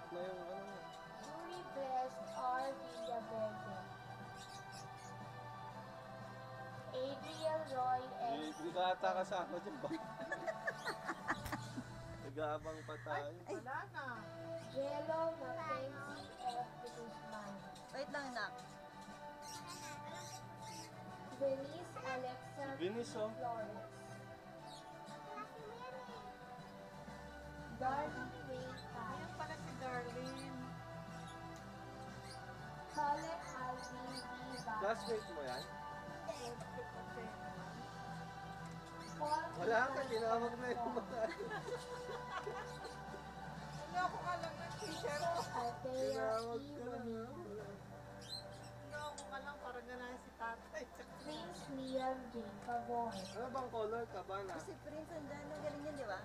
Punit na yung ano. niya. Yuri Blessed R. Villaverde. Adriel Roy Eh, S. Brigata ka sa ako dyan ba? Nag-aabang pa tayo. Wala na. Jello Mackenzie F. Guzman. Wait lang, nak. Denise Alexa Si Vinis, oh. Flores. Classmate mo yan? Wala ka, tinawag na yung mga. Wala ko ka lang ng t-shirt. Althea Tinawag ka na. Wala ko ka lang para ganahan si tatay. Prince Liam J. Pavon. Ano bang color ka ba na? Kasi Prince, ang dami galing yan, di ba?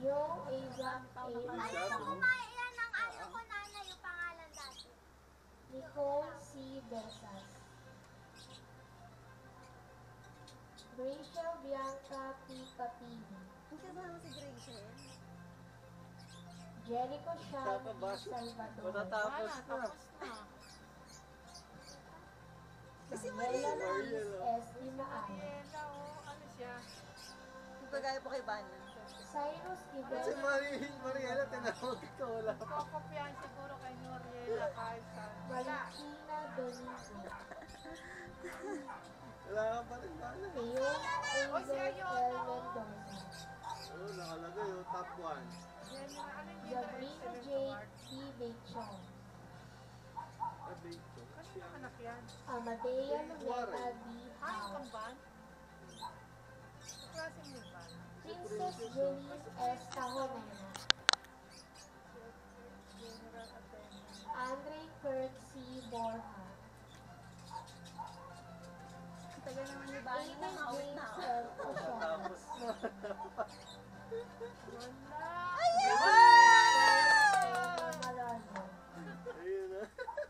Yo Azam A. Siya, Rizal. blue. Yan ang ano ko nanay, yung pangalan dati. Nicole C. Besas. Rachel Bianca P. Capini. Ang kasama si Gracie. Jericho Shani. Salvador. Matatapos na. tapos na. Kasi Mariela Mariela. S. Limaan. Mariela, oh, ano siya? Yung kagaya po kay Bana. Cyrus Si Ibel. Marie, Mariela, tinawag ka, wala pa. Kokopyahan siguro kay Mariela. Wala. Valentina Donizo. Wala ka pa rin, wala. Theo Oh, si Abel Ayona, L. oh. Mendoza. Oo, nakalagay, oh, top 1. Yan yung ano yung Sabrina excellent J. award. P. Bechon. Ko. Ano yung anak yan? Amadea Lumena B. James S. Tahonena, Andre Kurt C. Borja, Tagal naman ni na kaawit oh.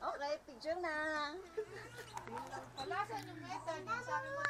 Okay, picture na. Wala sa yung mesa, sa